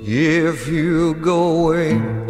If you go away